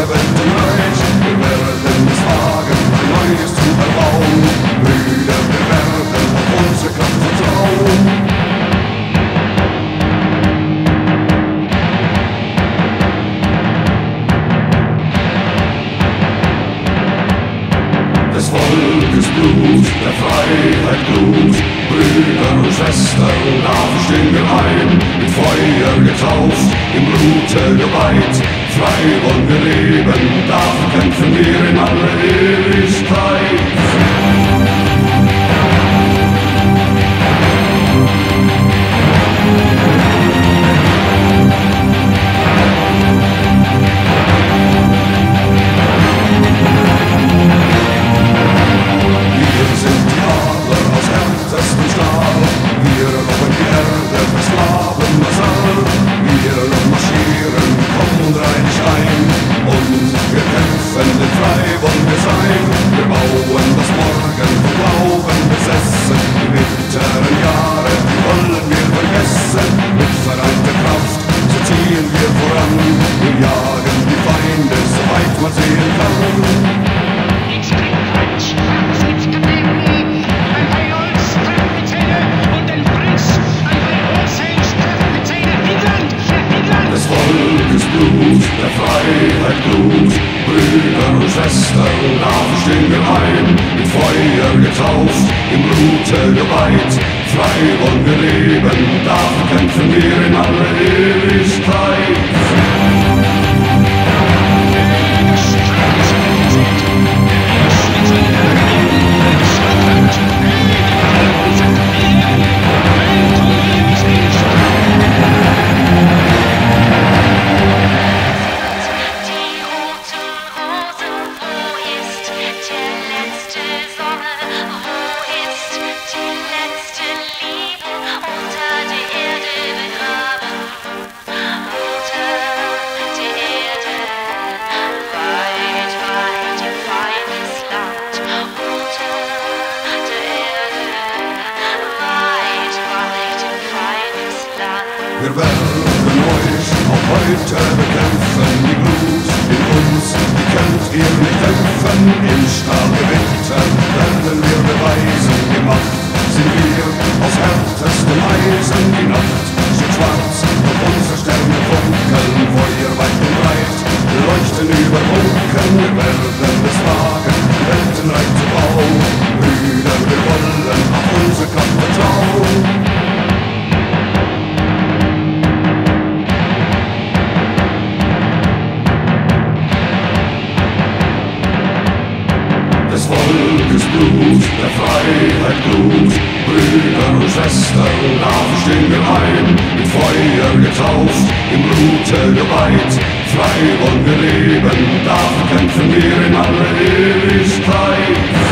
Weltenreich. Wir werden es wagen, ein neues zu erbauen. Wir werden auf unsere Kraft vertrauen. Des Volkes Blut, der Freiheit Blut, Brüder und Schwestern, dafür stehen wir ein, mit Feuer getauft, im Blute geweiht, frei wollen wir leben, dafür kämpfen wir in alle Ewigkeit. Der Freiheit Blut, Brüder und Schwestern, dafür stehen wir ein, mit Feuer getauft, im Blute geweiht, frei wollen wir leben, dafür kämpfen wir in alle Ewigkeit. Heute bekämpfen, die Blut in uns, die könnt ihr nicht dämpfen. Im Stahlgewitter Blut, der Freiheit Blut. Brüder und Schwestern, dafür stehen wir ein, mit Feuer getauft, im Blute geweiht. Frei wollen wir leben, dafür kämpfen wir in aller Ewigkeit.